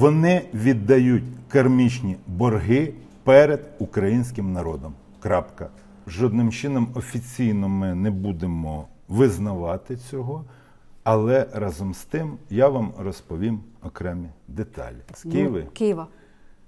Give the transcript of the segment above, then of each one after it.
Вони віддають кармічні борги перед українським народом. Крапка. Жодним чином офіційно ми не будемо визнавати цього, але разом з тим я вам розповім окремі деталі. З Києва. Ну, Києва.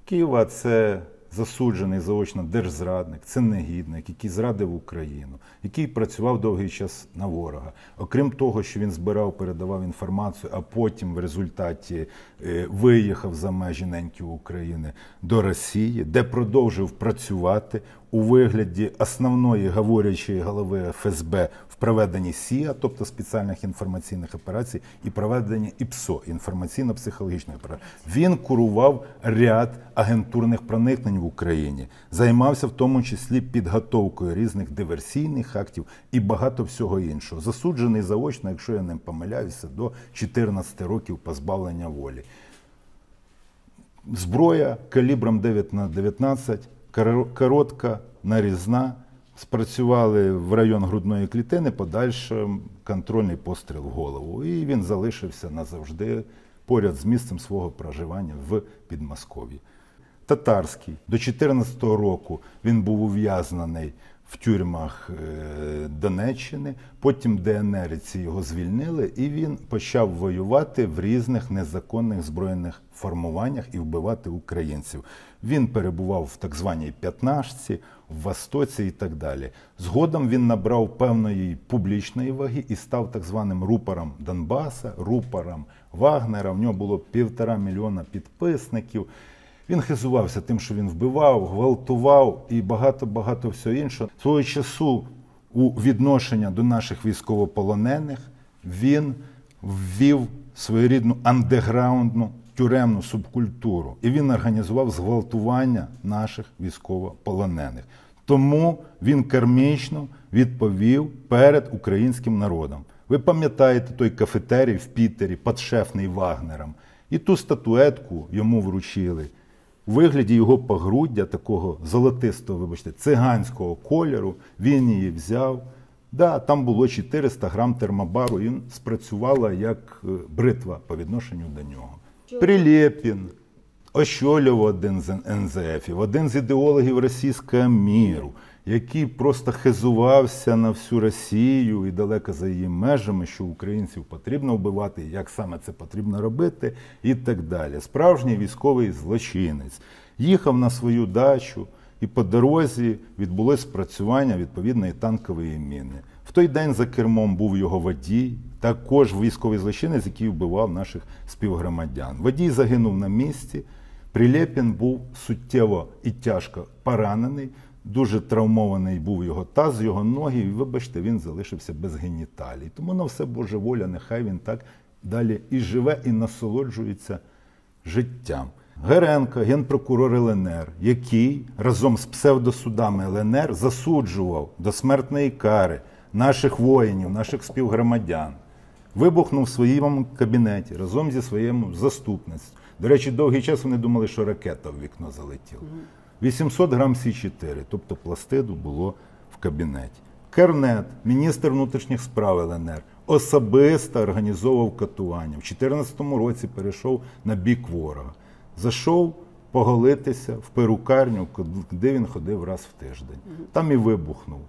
Києва це засуджений заочно держзрадник, це негідник, який зрадив Україну, який працював довгий час на ворога. Окрім того, що він збирав, передавав інформацію, а потім в результаті е, виїхав за межі неньки України до Росії, де продовжив працювати у вигляді основної говорячої голови ФСБ в проведенні СІА, тобто спеціальних інформаційних операцій, і проведенні ІПСО інформаційно-психологічної операції. Він курував ряд агентурних проникнень в Україні, займався в тому числі підготовкою різних диверсійних актів і багато всього іншого. Засуджений заочно, якщо я не помиляюся, до 14 років позбавлення волі. Зброя калібром 9 на 19, кор- коротка, нарізна. Спрацювали в район грудної клітини, подальше контрольний постріл в голову. І він залишився назавжди поряд з місцем свого проживання в Підмосков'ї. Татарський до 14 року він був ув'язнений в тюрмах е, Донеччини. Потім ДНРівці його звільнили, і він почав воювати в різних незаконних збройних формуваннях і вбивати українців. Він перебував в так званій п'ятнашці, в Востоці і так далі. Згодом він набрав певної публічної ваги і став так званим рупором Донбаса, рупором Вагнера. В нього було півтора мільйона підписників. Він хизувався тим, що він вбивав, гвалтував і багато-багато всього іншого. Свого часу у відношення до наших військовополонених він ввів своєрідну андеграундну тюремну субкультуру. І він організував зґвалтування наших військовополонених. Тому він кармічно відповів перед українським народом. Ви пам'ятаєте той кафетерій в Пітері, подшефний Вагнером, і ту статуетку йому вручили у вигляді його погруддя, такого золотистого, вибачте, циганського кольору. Він її взяв. Да, там було 400 грам термобару, він спрацювала як е, бритва по відношенню до нього. Прилєпін очолював один з НЗФів, один з ідеологів російського міру, який просто хизувався на всю Росію і далеко за її межами, що українців потрібно вбивати, як саме це потрібно робити, і так далі. Справжній військовий злочинець їхав на свою дачу, і по дорозі відбулось спрацювання відповідної танкової міни. В той день за кермом був його водій, також військовий злочинець, який вбивав наших співгромадян. Водій загинув на місці. Прилєпін був суттєво і тяжко поранений, дуже травмований був його таз, його ноги, і вибачте, він залишився без геніталій. Тому на все Божа воля, нехай він так далі і живе, і насолоджується життям. Геренко, генпрокурор ЛНР, який разом з псевдосудами ЛНР засуджував до смертної кари наших воїнів, наших співгромадян, вибухнув в своєму кабінеті разом зі своїм заступництвом. До речі, довгий час вони думали, що ракета в вікно залетіла. 800 грам Сі-4, тобто пластиду було в кабінеті. Кернет, міністр внутрішніх справ ЛНР, особисто організовував катування. В 2014 році перейшов на бік ворога. Зайшов поголитися в перукарню, де він ходив раз в тиждень. Там і вибухнув.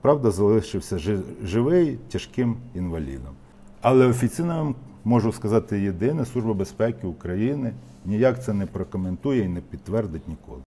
Правда, залишився живий тяжким інвалідом. Але офіційно можу сказати єдине, Служба безпеки України ніяк це не прокоментує і не підтвердить ніколи.